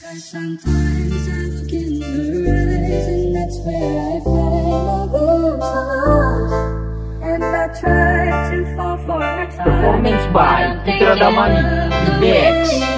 Cause sometimes I look in her eyes and that's where I find the glimpse of us And I try to fall for her touch Performance by Fitra Damani Dex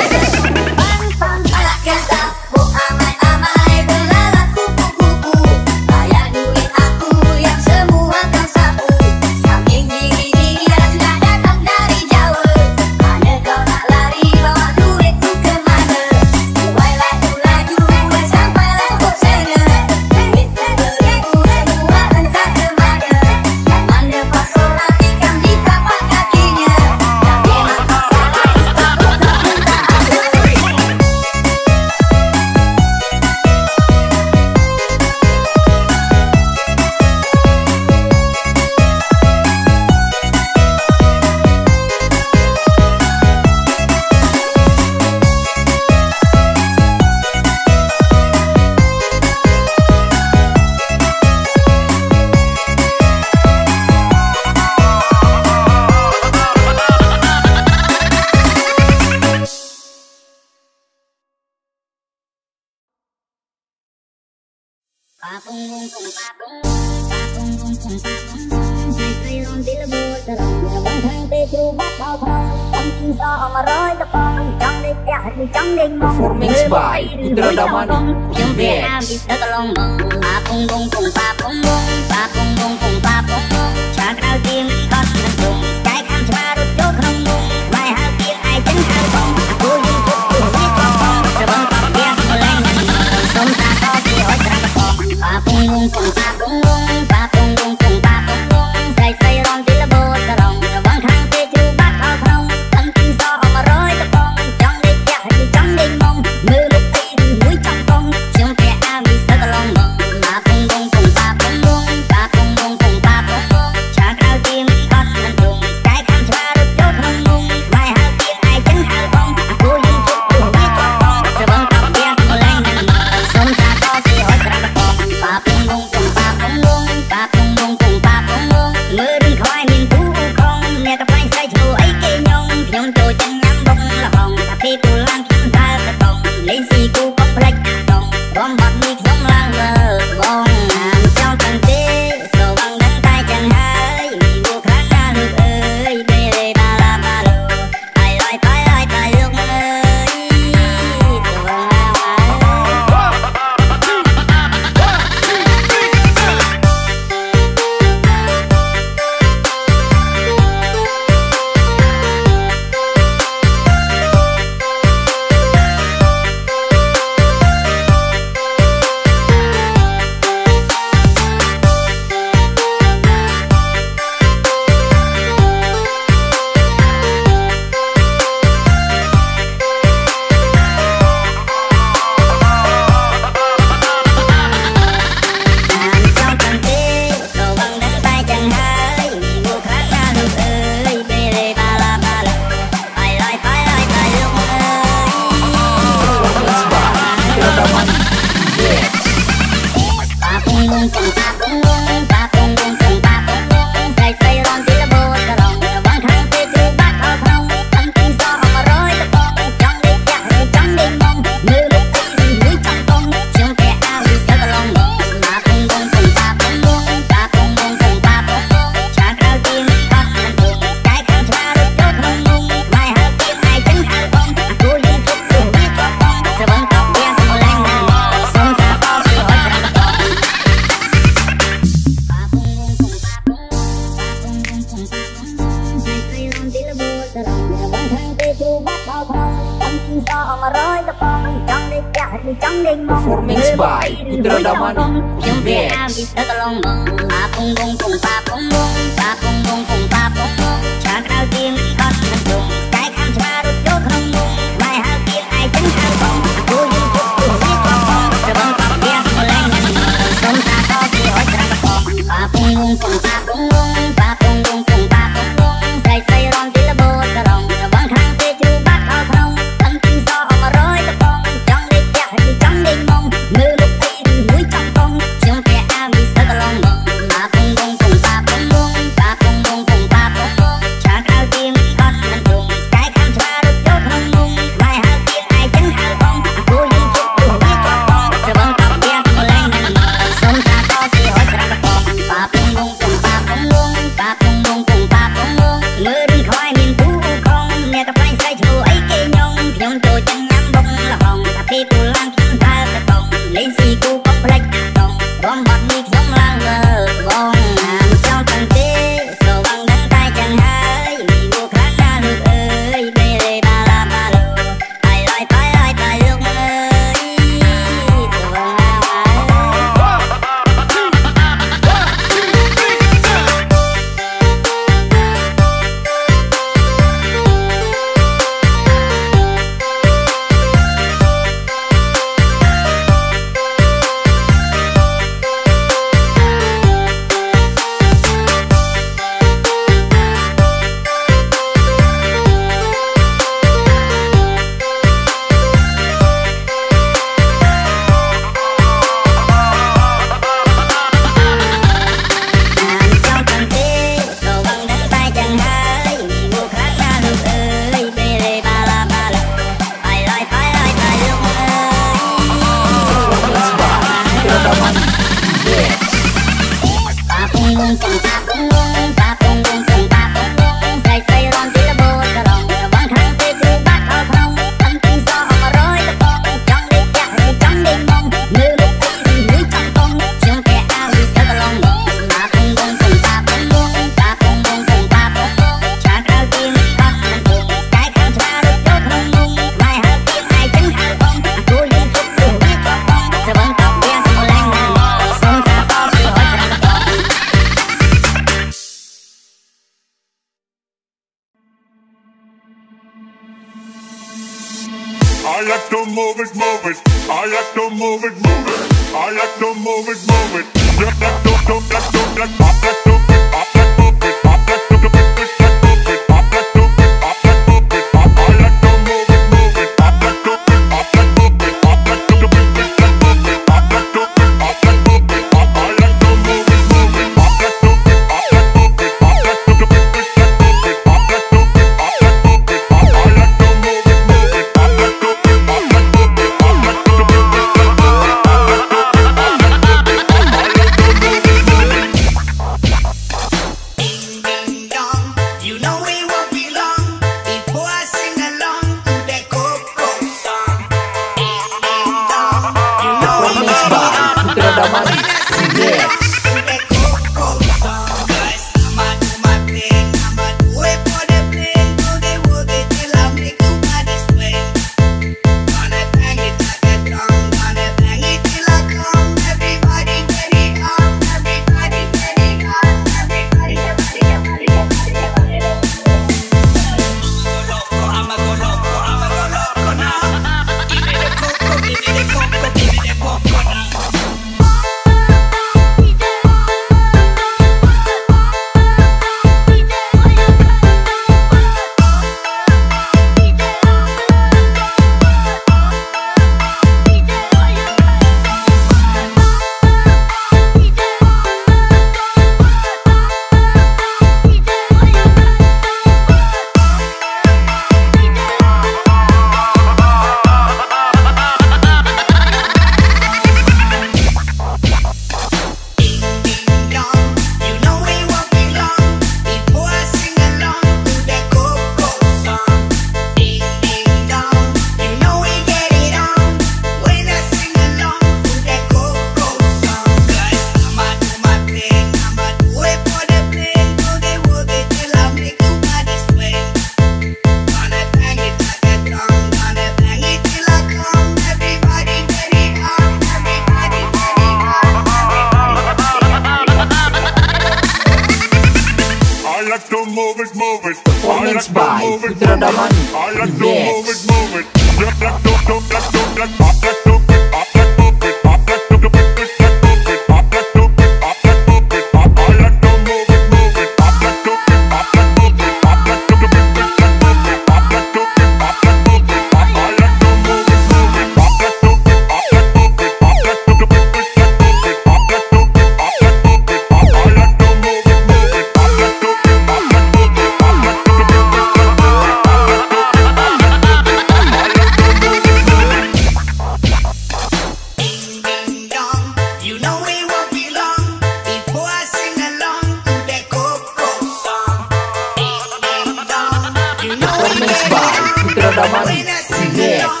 Remix by Ultraman Ideas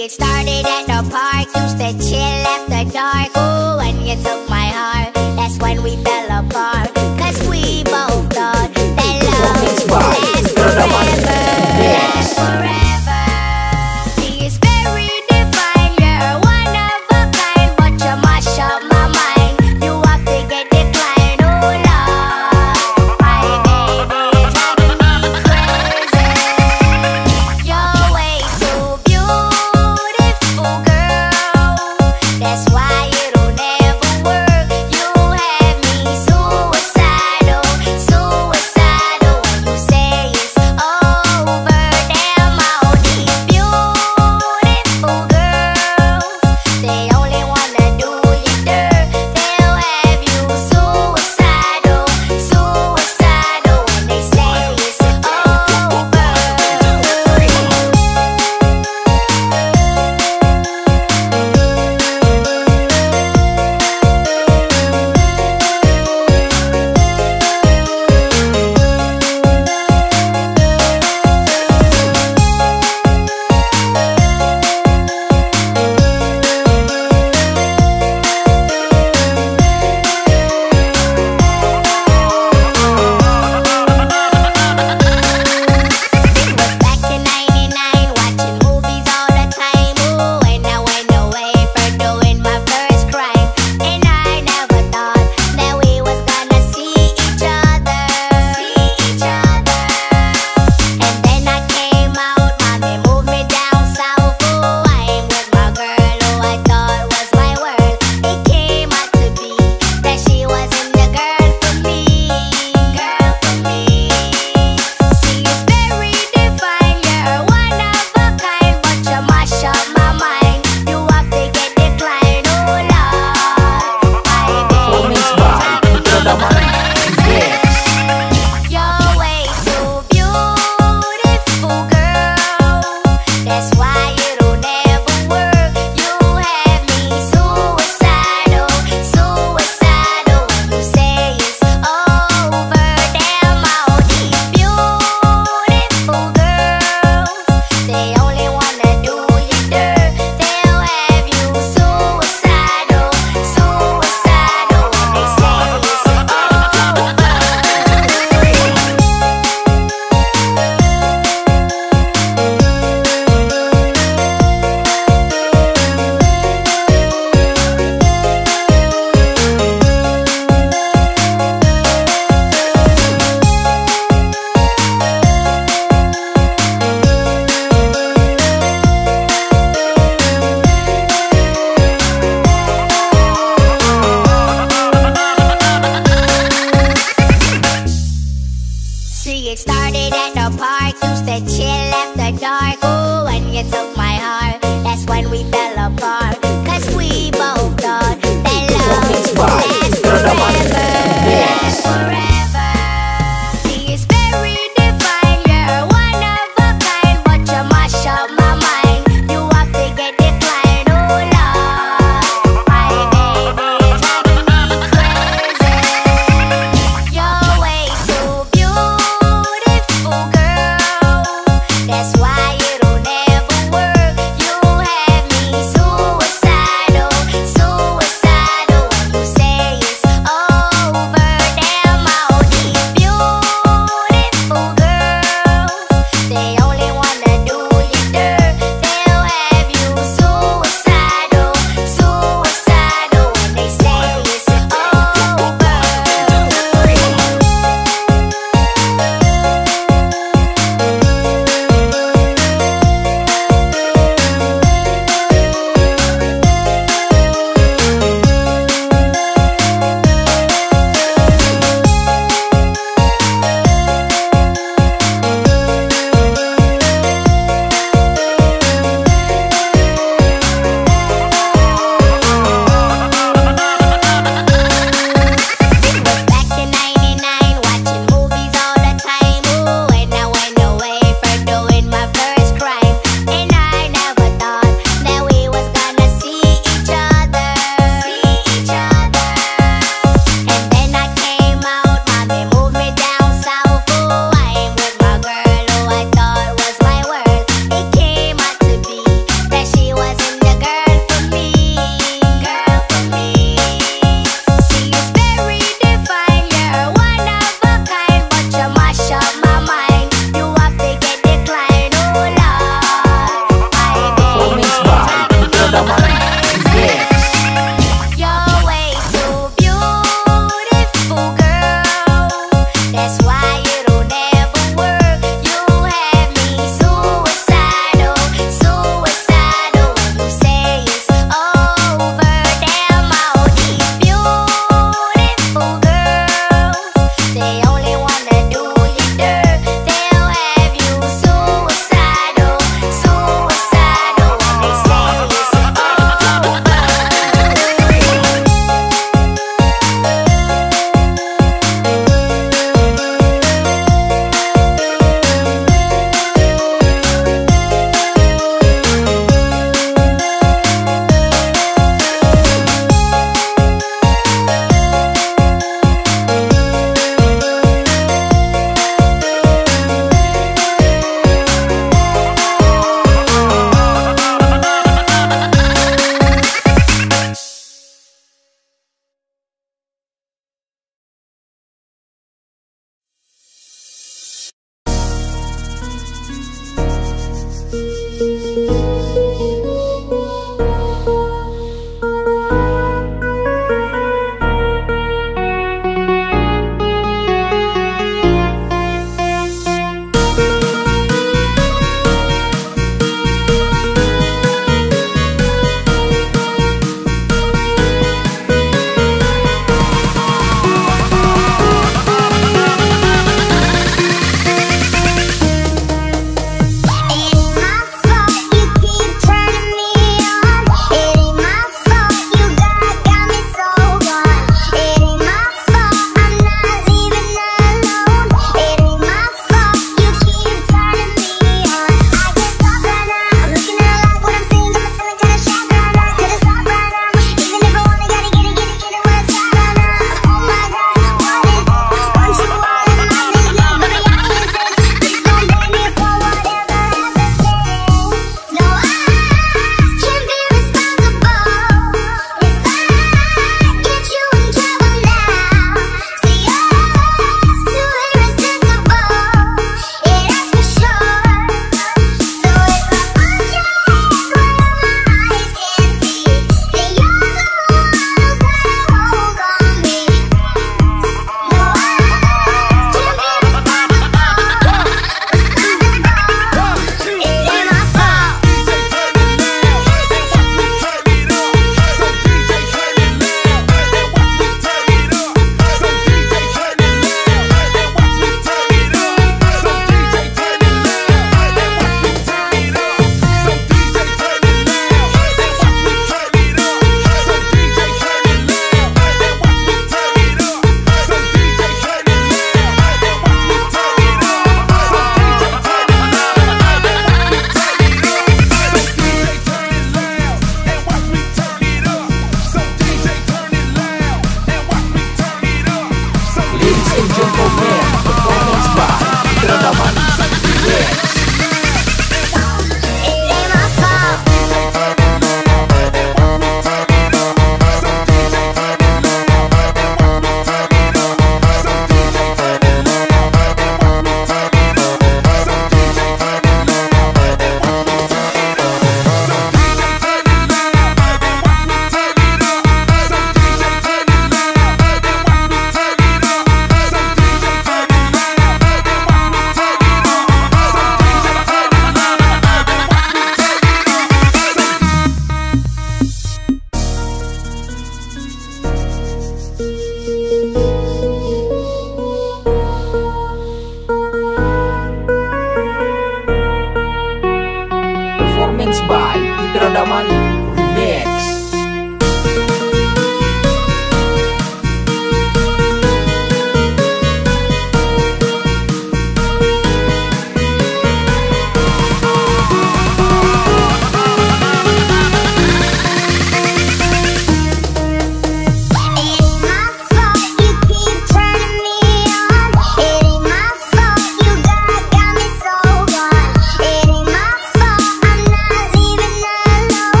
It started at the park, used to chill after dark. Ooh, and you're so.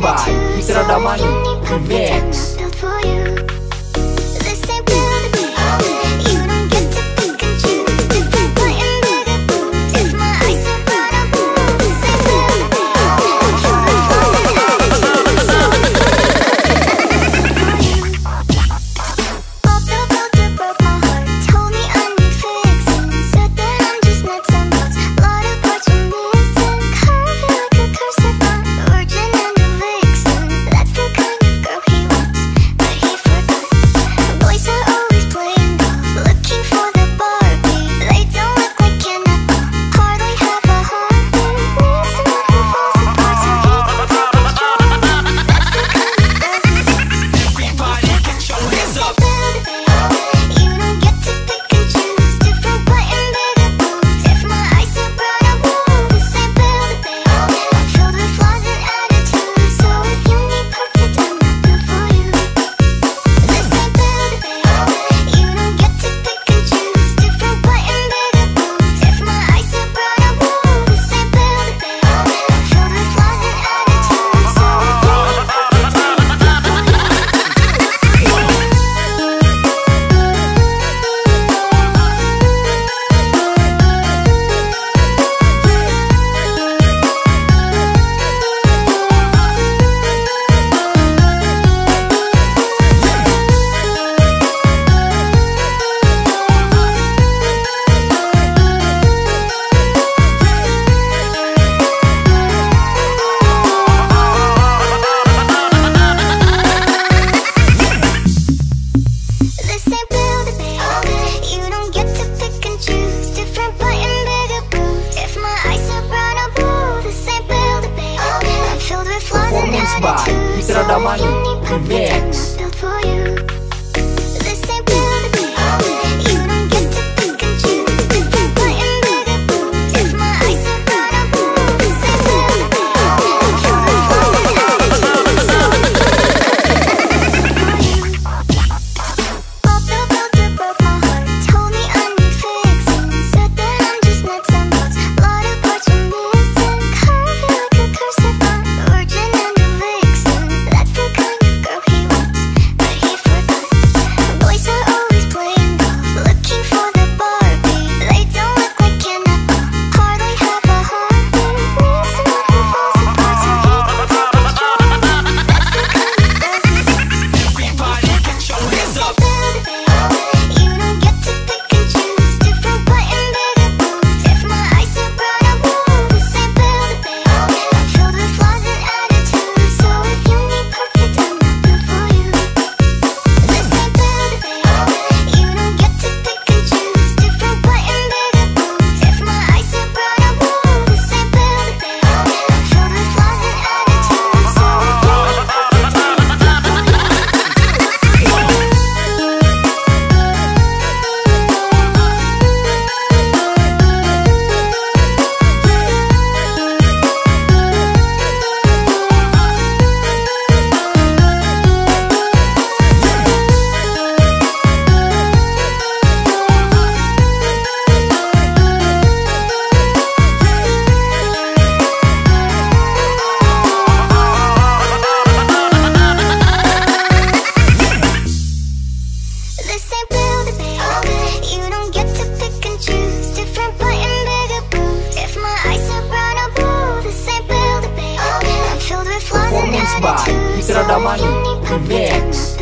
by Mr. Damani Remix by Damani Remix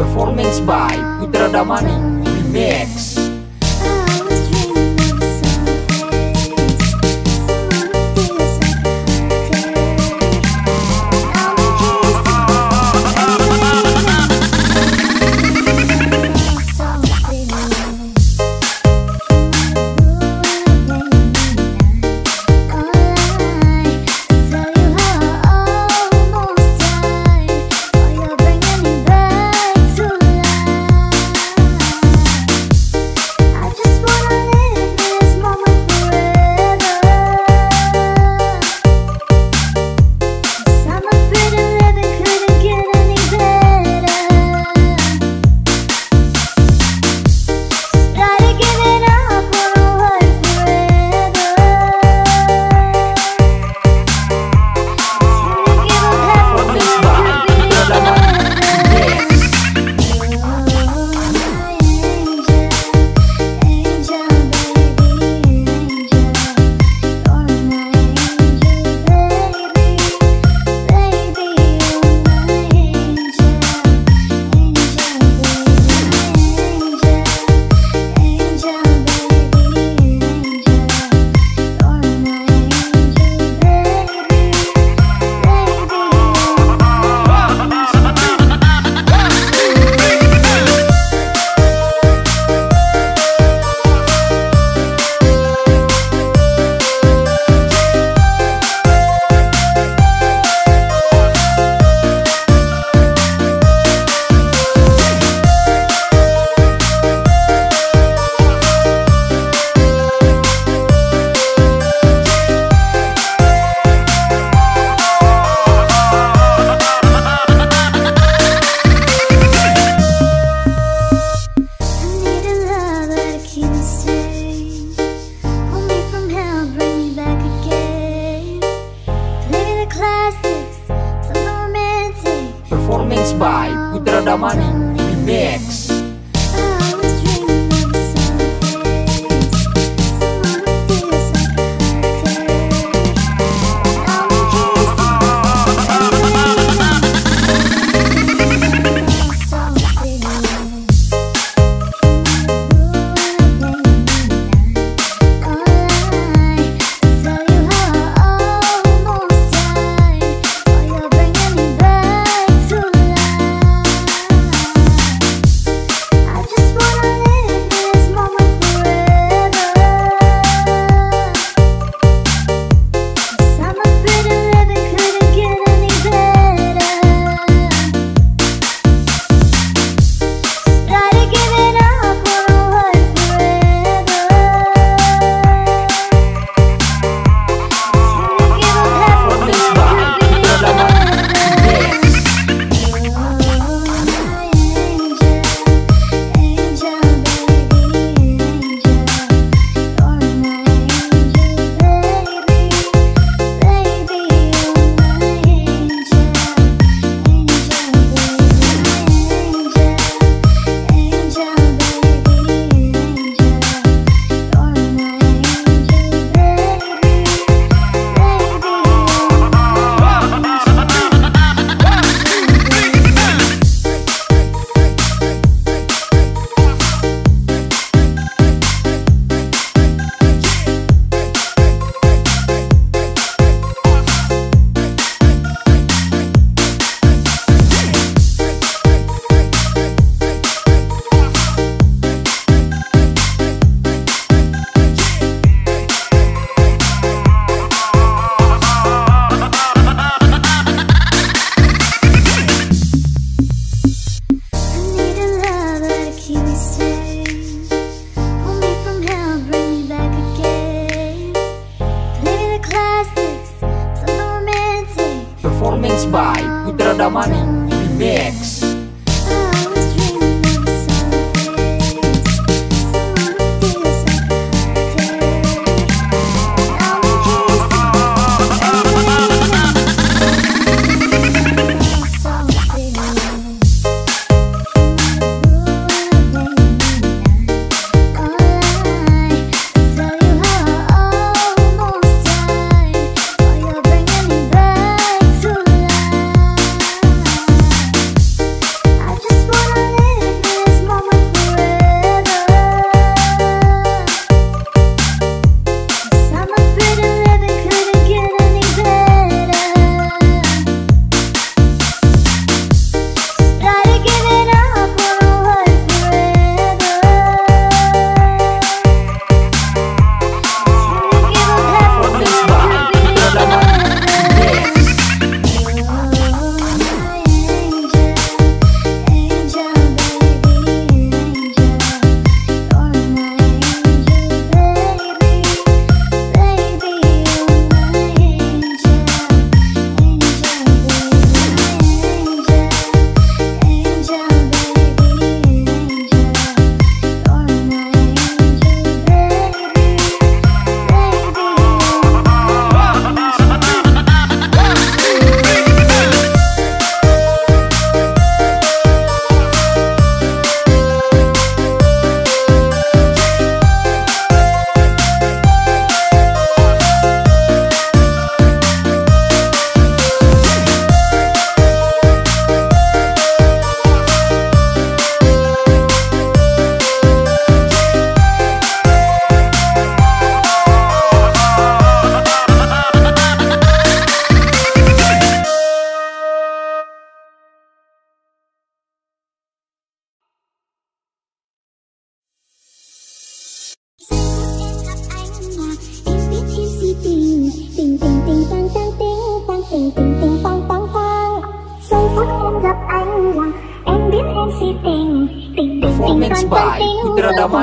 Performance by Putra Damani Remix.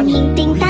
叮叮当。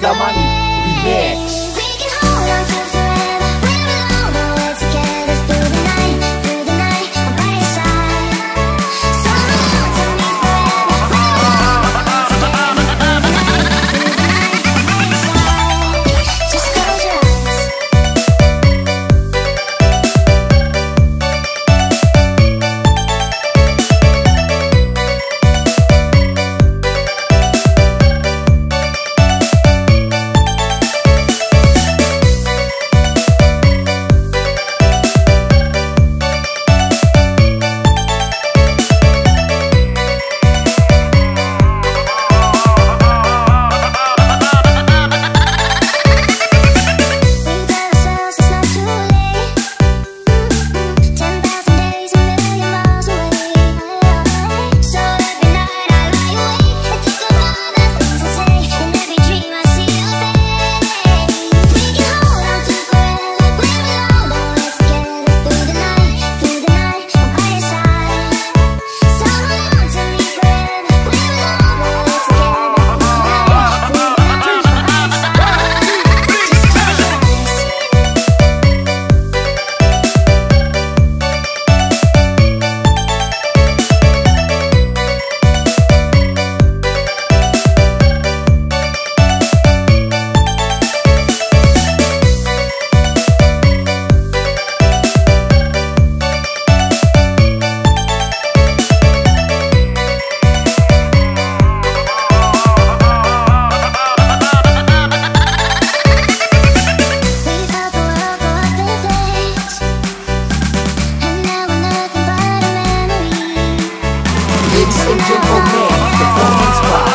Putra Damani Remix It's in your own name, performance by